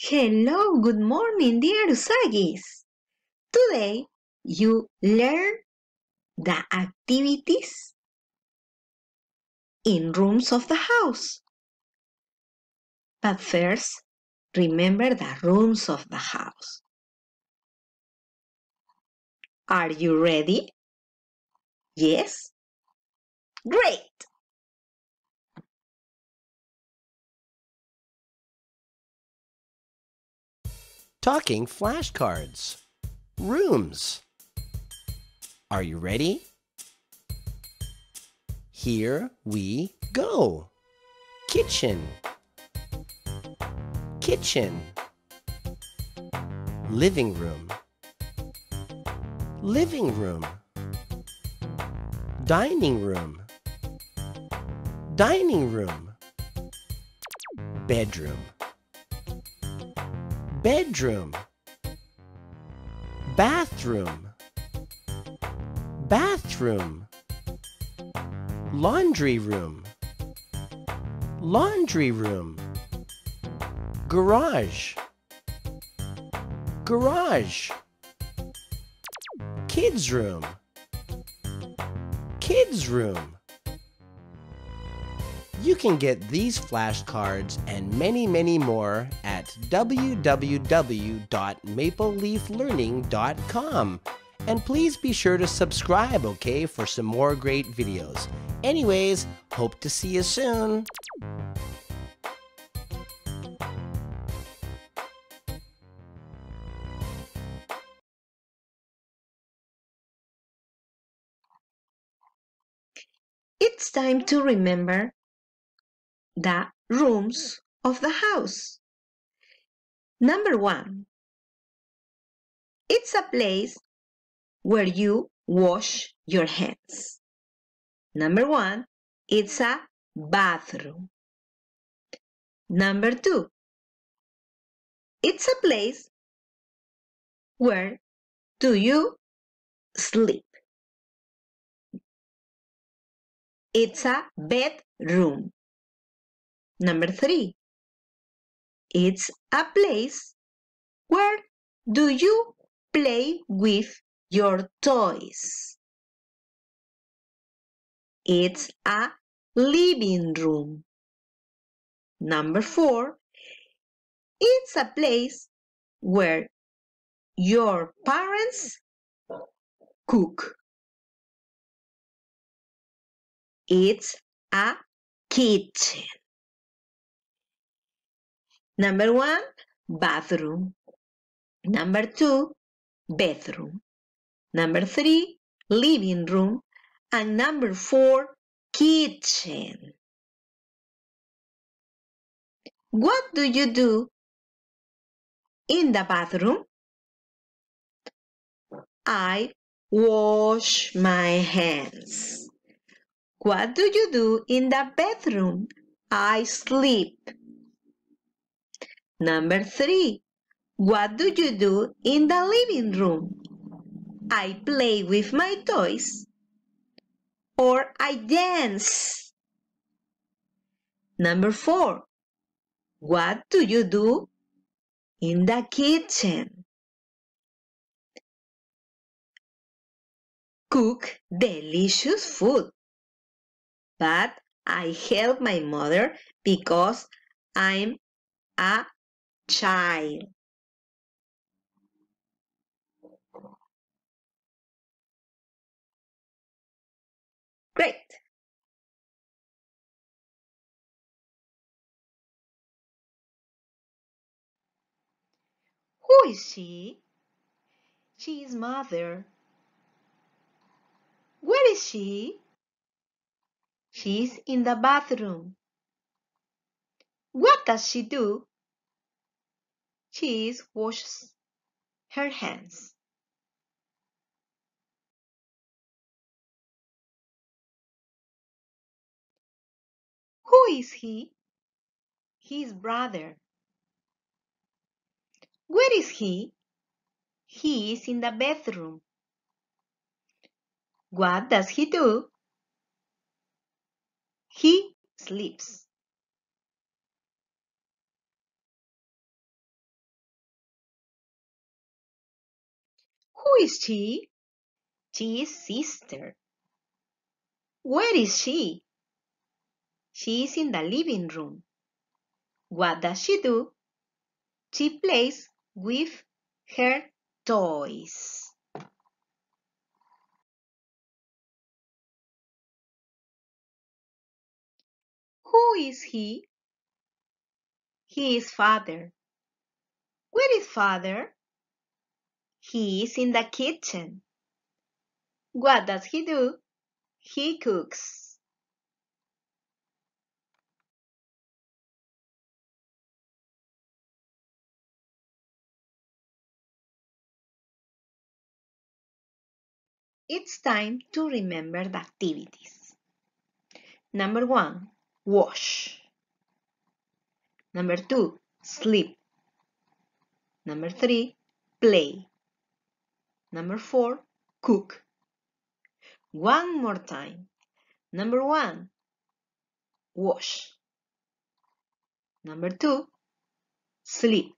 Hello, good morning, dear Usagis. Today you learn the activities in rooms of the house. But first, remember the rooms of the house. Are you ready? Yes? Great! Talking flashcards. Rooms. Are you ready? Here we go. Kitchen. Kitchen. Living room. Living room. Dining room. Dining room. Bedroom bedroom bathroom bathroom laundry room laundry room garage garage kids room kids room. You can get these flashcards and many, many more at www.mapleleaflearning.com. And please be sure to subscribe, okay, for some more great videos. Anyways, hope to see you soon. It's time to remember the rooms of the house. Number one, it's a place where you wash your hands. Number one, it's a bathroom. Number two, it's a place where do you sleep. It's a bedroom. Number three, it's a place where do you play with your toys. It's a living room. Number four, it's a place where your parents cook. It's a kitchen. Number one, bathroom. Number two, bedroom. Number three, living room. And number four, kitchen. What do you do in the bathroom? I wash my hands. What do you do in the bedroom? I sleep. Number three, what do you do in the living room? I play with my toys or I dance. Number four, what do you do in the kitchen? Cook delicious food. But I help my mother because I'm a child Great. Who is she? She is mother. Where is she? She is in the bathroom. What does she do? She washes her hands. Who is he? His brother. Where is he? He is in the bedroom. What does he do? He sleeps. Is she? She is sister. Where is she? She is in the living room. What does she do? She plays with her toys. Who is he? He is father. Where is father? He is in the kitchen. What does he do? He cooks. It's time to remember the activities. Number one, wash. Number two, sleep. Number three, play. Number four, cook. One more time. Number one, wash. Number two, sleep.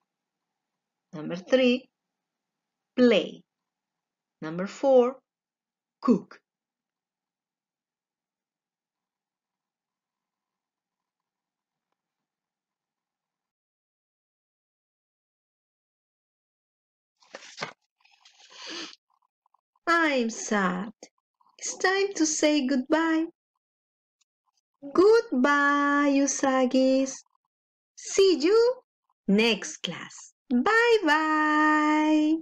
Number three, play. Number four, cook. I'm sad. It's time to say goodbye. Goodbye, Usagis. See you next class. Bye bye.